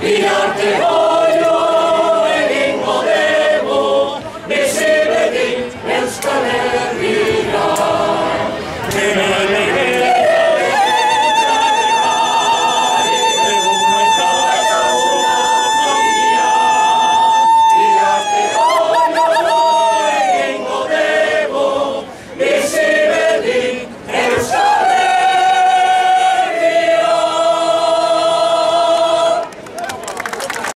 di arte